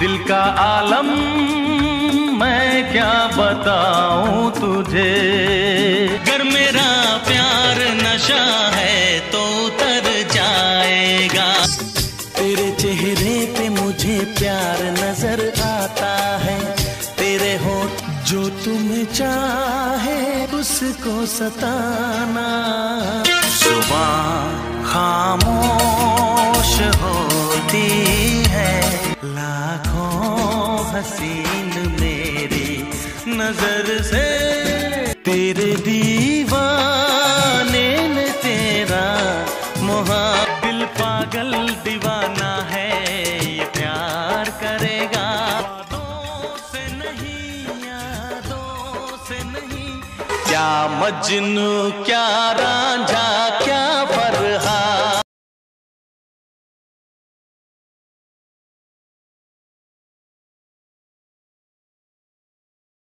दिल का आलम, मैं क्या बताऊँ तुझे? अगर मेरा प्यार नशा है तो उतर जाएगा। तेरे चेहरे पे मुझे प्यार नज़र आता है। तेरे हो जो तुम्हें चाहे, उसको सताना। सुबह खामोश होती हसीन मेरी नज़र से। तेरे दीवाने ने तेरा मोहा दिल पागल दीवाना है, ये प्यार करेगा। यादों से नहीं, यादों से नहीं। क्या मजनू, क्या रांझा